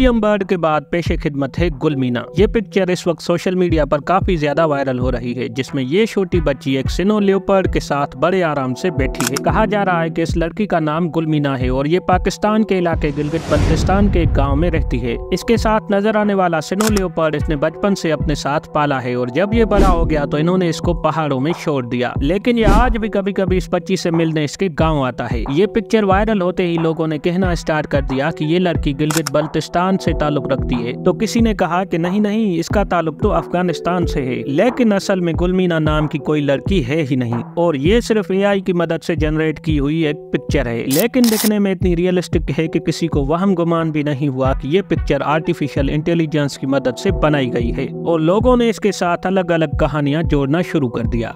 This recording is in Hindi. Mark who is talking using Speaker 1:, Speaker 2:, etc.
Speaker 1: ओपियम बर्ड के बाद पेशे खिदमत है गुलमीना। ये पिक्चर इस वक्त सोशल मीडिया पर काफ़ी ज़्यादा वायरल हो रही है, जिसमें ये छोटी बच्ची एक सिनो लियोपर्ड के साथ बड़े आराम से बैठी है। कहा जा रहा है कि इस लड़की का नाम गुलमीना है और ये पाकिस्तान के इलाके गिलगित बल्तिस्तान के एक गाँव में रहती है। इसके साथ नज़र आने वाला सिनो लियोपर्ड इसने बचपन से अपने साथ पाला है और जब ये बड़ा हो गया तो इन्होंने इसको पहाड़ों में छोड़ दिया। लेकिन ये आज भी कभी कभी इस बच्ची से मिलने इसके गाँव आता है। ये पिक्चर वायरल होते ही लोगों ने कहना स्टार्ट कर दिया की ये लड़की गिलगित बल्तिस्तान से ताल्लुक रखती है। तो किसी ने कहा कि नहीं नहीं, इसका ताल्लुक तो अफ़गानिस्तान से है। लेकिन असल में गुलमीना नाम की कोई लड़की है ही नहीं। और ये सिर्फ़ एआई की मदद से जनरेट की हुई एक पिक्चर है। लेकिन दिखने में इतनी रियलिस्टिक है कि किसी को वहम गुमान भी नहीं हुआ कि ये पिक्चर आर्टिफिशियल इंटेलिजेंस की मदद से बनाई गई है। और लोगों ने इसके साथ अलग अलग कहानियाँ जोड़ना शुरू कर दिया।